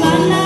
Mana